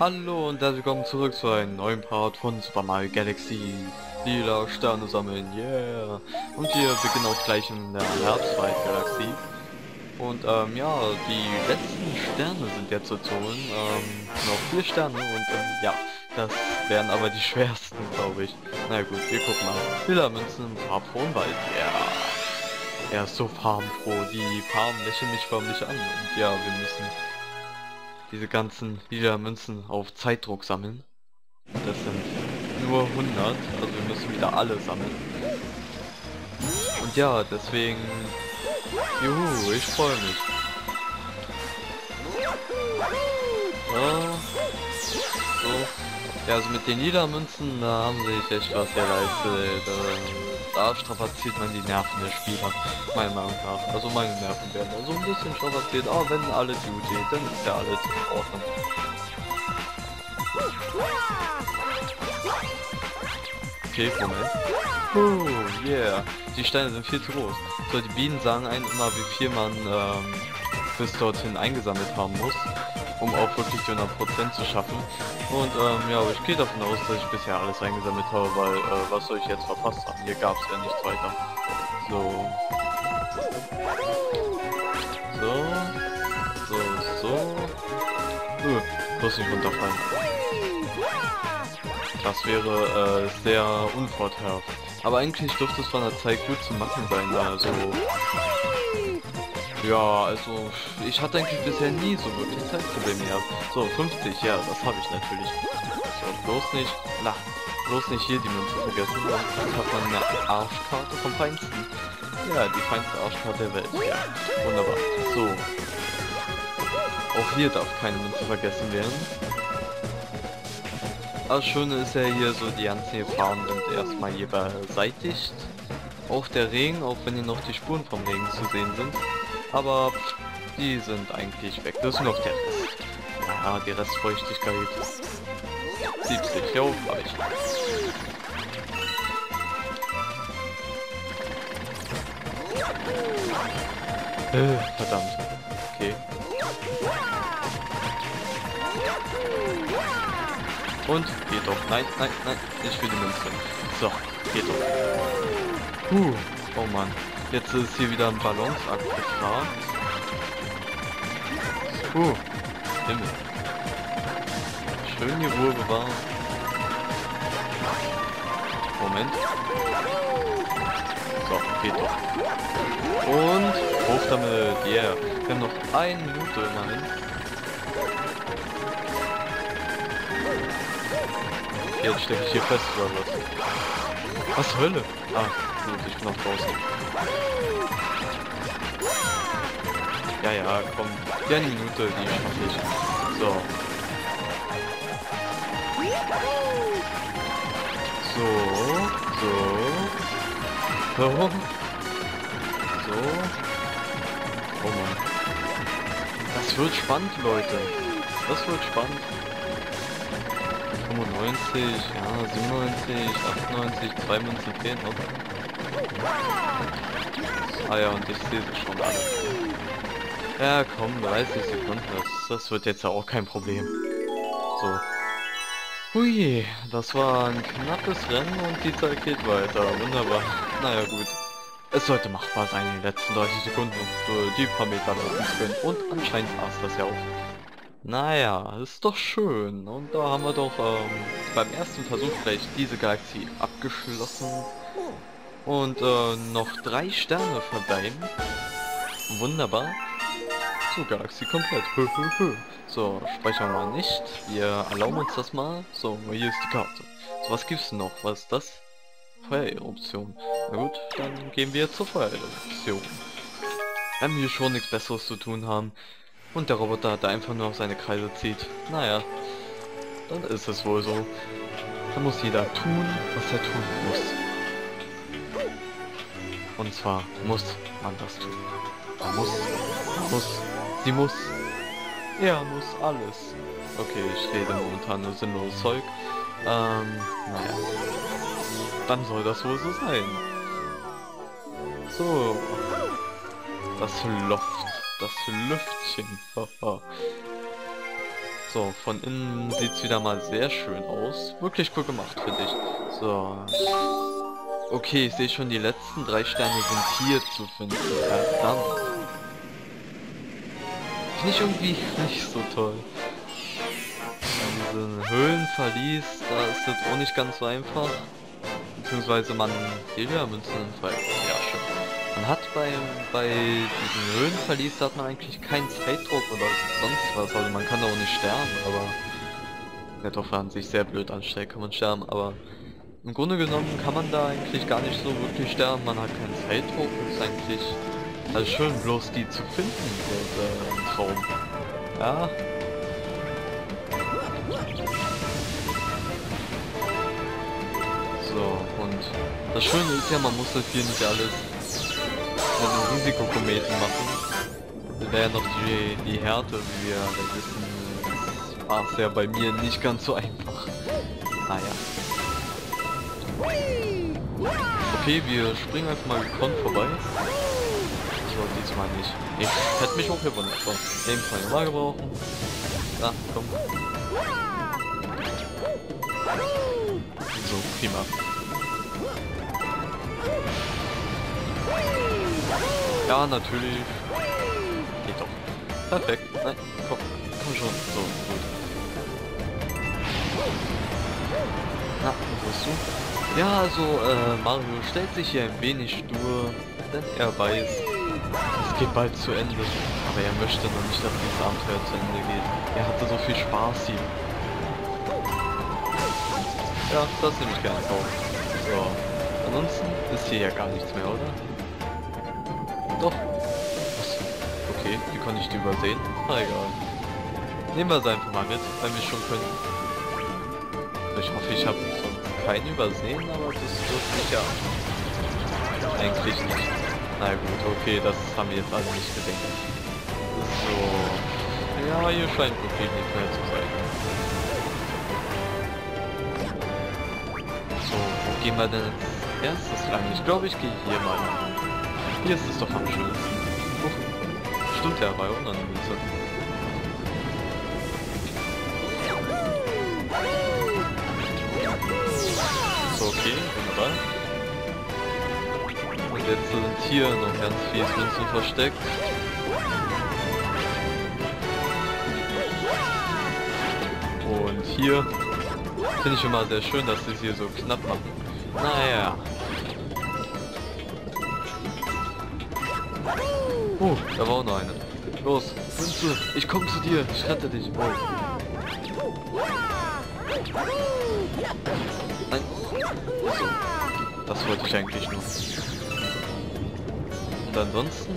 Hallo und herzlich willkommen zurück zu einem neuen Part von Super Mario Galaxy. Lila Sterne sammeln, yeah. Und wir beginnen auch gleich in der Herbstwald-Galaxie. Und ähm, ja, die letzten Sterne sind jetzt zu holen. Ähm, noch vier Sterne und ähm, ja, das wären aber die schwersten, glaube ich. Na gut, wir gucken mal. Lila Münzen im farbfrohen yeah. Er ist so farbenfroh, die Farben lächeln mich förmlich an. Und ja, wir müssen diese ganzen lila Münzen auf Zeitdruck sammeln. Das sind nur 100, also wir müssen wieder alle sammeln. Und ja, deswegen... Juhu, ich freue mich. So. so. Ja, also mit den lila Münzen, da haben sich echt was geleistet. Da strapaziert man die Nerven der Spieler, meiner Meinung nach. Also meine Nerven werden da so ein bisschen strapaziert, aber wenn alles gut geht, dann ist ja alles in Ordnung. Okay, Moment. Oh, yeah. Die Steine sind viel zu groß. So, die Bienen sagen einem immer, wie viel man ähm, bis dorthin eingesammelt haben muss um auch wirklich die 100% zu schaffen. Und ähm, ja, aber ich gehe davon aus, dass ich bisher alles eingesammelt habe, weil äh, was soll ich jetzt verfasst haben? Hier gab es ja nichts weiter. So. So. So, so. Uh, bloß nicht runterfallen. Das wäre äh, sehr unvorteilhaft. Aber eigentlich dürfte es von der Zeit gut zu machen sein, also ja, also ich hatte eigentlich bisher nie so wirklich Zeitprobleme gehabt. So, 50, ja, das habe ich natürlich. So, bloß nicht, na, bloß nicht hier die Münze vergessen, sonst hat man eine Arschkarte vom Feinsten. Ja, die feinste Arschkarte der Welt, ja. Wunderbar. So. Auch hier darf keine Münze vergessen werden. Das Schöne ist ja hier so, die ganzen Farben sind erstmal hier beseitigt. Auch der Regen, auch wenn hier noch die Spuren vom Regen zu sehen sind. Aber die sind eigentlich weg. Das ist noch der Rest. Ja, die Restfeuchtigkeit. 70, jo, gleich. Äh, verdammt. Okay. Und, geht doch. Nein, nein, nein, ich will die Münze. So, geht doch. Puh, oh Mann. Jetzt ist hier wieder ein Balanceakt gefragt. Uh, Himmel. Schön die Ruhe bewahren. Moment. So, geht doch. Und hoch damit, yeah. Wir haben noch eine Minute immerhin. Jetzt stecke ich hier fest oder was? Was Hölle? Ah, gut, ich bin noch draußen. Ja, ja, komm. Ja, eine Minute, die schaffe ich. So. So. So. So. So. Oh Mann. Das wird spannend, Leute. Das wird spannend. 95, ja, 97, 98, zwei Münzen fehlen noch. Ah ja, und ich sehe schon alle. Ja, komm, 30 Sekunden, das, das wird jetzt ja auch kein Problem. So. Hui, das war ein knappes Rennen und die Zeit geht weiter. Wunderbar. Naja, gut. Es sollte machbar sein, in den letzten 30 Sekunden und die paar Meter laufen zu können. Und anscheinend war es das ja auch. Naja, ist doch schön. Und da haben wir doch ähm, beim ersten Versuch gleich diese Galaxie abgeschlossen. Und äh, noch drei Sterne verbleiben. Wunderbar. So, Galaxie komplett. so, speichern wir nicht. Wir erlauben uns das mal. So, hier ist die Karte. So, was gibt's noch? Was ist das? Feuereruption. Na gut, dann gehen wir zur Feuereruption. Wenn wir schon nichts besseres zu tun haben und der Roboter da einfach nur auf seine Kreise zieht, naja, dann ist es wohl so. Dann muss jeder tun, was er tun muss. Und zwar muss man das tun. Man muss, muss, sie muss, er muss alles. Okay, ich rede momentan nur sinnloses Zeug. Ähm, naja. Dann soll das wohl so sein. So. Das Loft. Das Lüftchen. So, von innen sieht es wieder mal sehr schön aus. Wirklich cool gemacht, finde ich. So. Okay, ich sehe schon, die letzten drei Sterne sind hier zu finden. Verdammt. Finde ich irgendwie nicht so toll. Diese Höhlenverlies, da ist das auch nicht ganz so einfach. Beziehungsweise man... Hier ja Münzen Ja, schon. Man hat bei, bei diesen Höhlenverlies hat man eigentlich keinen Zeitdruck oder sonst was. Also man kann da auch nicht sterben, aber... Der doch an sich sehr blöd anstellt, kann man sterben, aber... Im Grunde genommen kann man da eigentlich gar nicht so wirklich sterben, man hat keinen Zeitdruck, ist eigentlich also schön bloß die zu finden, der äh, Traum. Ja. So, und das Schöne ist ja, man muss das hier nicht alles mit einem Risikokometen machen. Das wäre ja noch die, die Härte, wie wir wissen, war es ja bei mir nicht ganz so einfach. Naja. Okay, wir springen einfach mal gekonnt vorbei. So, diesmal nicht. Ich hätte mich auch gewundert. So, den Fall nochmal gebrauchen. Ja, komm. So, prima. Ja, natürlich. Geht doch. Perfekt. Nein, komm. Komm schon. So, gut. Na, wo bist du? Ja, also äh, Mario stellt sich hier ein wenig stur, denn er weiß, es geht bald zu Ende. Aber er möchte noch nicht, dass dieses Abenteuer zu Ende geht. Er hatte so viel Spaß hier. Ja, das nehme ich gerne auf. So, ansonsten ist hier ja gar nichts mehr, oder? Doch. Was? Okay, wie konnte ich die übersehen? Na egal. Nehmen wir es einfach mal mit, wenn wir schon können. Ich hoffe, ich habe keinen übersehen, aber das wird sicher eigentlich nicht. Na gut, okay, das haben wir jetzt alle nicht gedenkt. So. Ja, hier scheint okay nicht mehr zu sein. So, wo gehen wir denn als erstes lang? Ich glaube, ich gehe hier mal lang. Hier ist es doch am schönsten. Uch, stimmt ja, bei Unanalyse. okay, wunderbar. Und jetzt sind hier noch ganz viele Münzen versteckt. Und hier finde ich immer sehr schön, dass sie es hier so knapp machen. Naja. Oh, da war auch noch eine. Los, Münze, ich komme zu dir, ich rette dich. Oh. Nein. So. Das wollte ich eigentlich nur. Und ansonsten...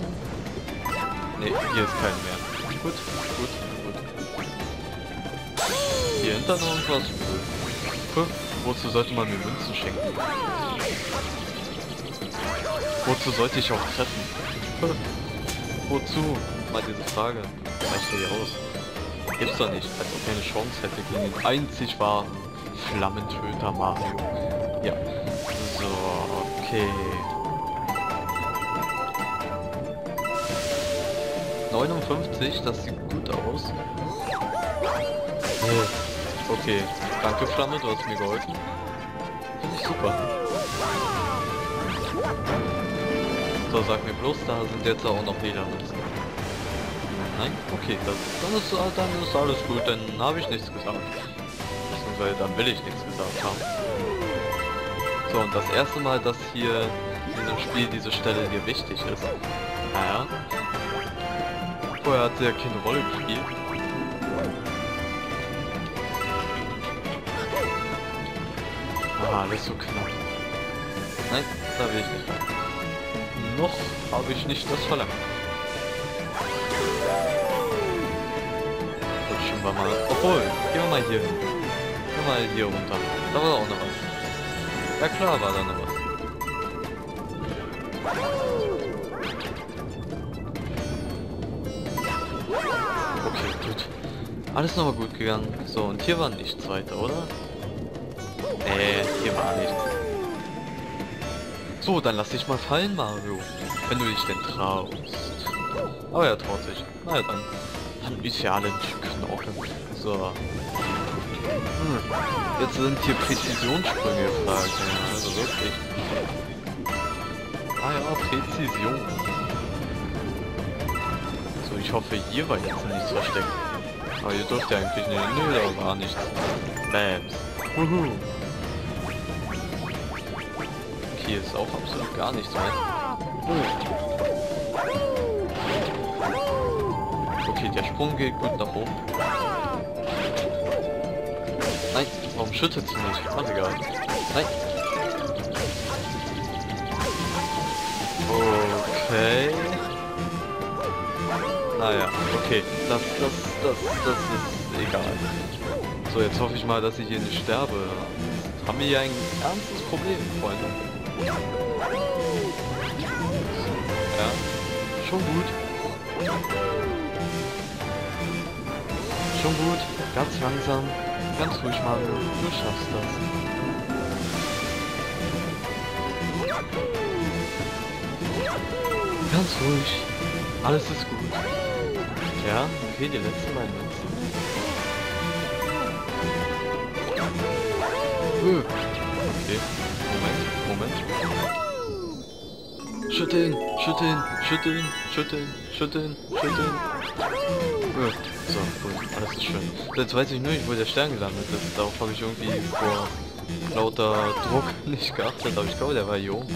Ne, hier ist kein mehr. Gut, gut, gut. Hier hinter noch irgendwas. Puh, wozu sollte man mir Münzen schenken? Wozu sollte ich auch treffen? Wozu? Mal diese Frage. Reicht hier aus. Gibt's doch nicht, als ob er eine Chance hätte gegen den einzig wahren Flammentöter Mario. Ja. So, okay. 59, das sieht gut aus. Okay, danke Flamme, du hast mir geholfen. Finde ich super. So, sag mir bloß, da sind jetzt auch noch Ledermünzen. Nein? Okay, das, dann, ist, dann ist alles gut, dann habe ich nichts gesagt. Beziehungsweise dann will ich nichts gesagt haben. So, und das erste Mal, dass hier in diesem Spiel diese Stelle hier wichtig ist. Naja. Vorher hat sie ja keine Rolle gespielt. Ah, alles so knapp. Nein, da will ich nicht rein. Noch habe ich nicht das Verlangen. wir mal. Obwohl, gehen wir mal hier hin. Gehen wir mal hier runter. Da war auch noch was. Ja klar war da noch was. Okay, gut. Alles nochmal gut gegangen. So, und hier war nichts weiter, oder? Äh, hier war nichts. So, dann lass dich mal fallen, Mario. Wenn du dich denn traust. Aber er traut sich. Na ja, dann. Dann ist ja alle Knochen. So. Hm. Jetzt sind hier Präzisionssprünge gefragt. Ja, also wirklich. Ah ja, Präzision. So, ich hoffe, hier war jetzt nichts versteckt. Aber hier durfte eigentlich nicht. Nö, da war nichts. Bams. Wuhu. Okay, ist auch absolut gar nichts mehr. Okay, der Sprung geht gut nach oben. Nein, warum schüttet sie nicht? Ach, egal. Nein. Okay. Naja, okay. Das, das, das, das ist egal. So, jetzt hoffe ich mal, dass ich hier nicht sterbe. Haben wir hier ein ernstes Problem, Freunde. Ja, schon gut. Schon gut, ganz langsam, ganz ruhig, Mario. Du schaffst das. Ganz ruhig. Alles ist gut. Ja, okay, die letzten beiden. Okay, Moment. Schütteln, schütteln, schütteln, schütteln, schütteln, schütteln. Äh. So, cool, alles ist schön. Jetzt weiß ich nur nicht, wo der Stern gelandet ist. Darauf habe ich irgendwie vor lauter Druck nicht geachtet, aber ich glaube, der war hier oben.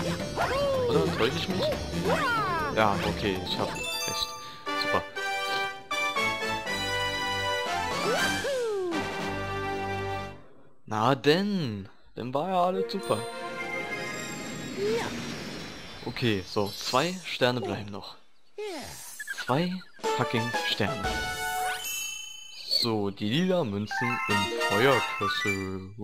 Oder? Täusche ich mich? Ja, okay, ich habe recht. Super. Na denn, dann war ja alles super. Okay, so, zwei Sterne bleiben noch. Zwei fucking Sterne. So, die lila Münzen im Feuerkessel.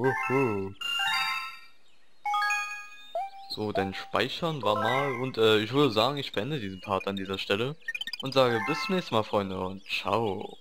So, dann speichern wir mal und äh, ich würde sagen, ich beende diesen Part an dieser Stelle und sage bis zum nächsten Mal, Freunde und ciao.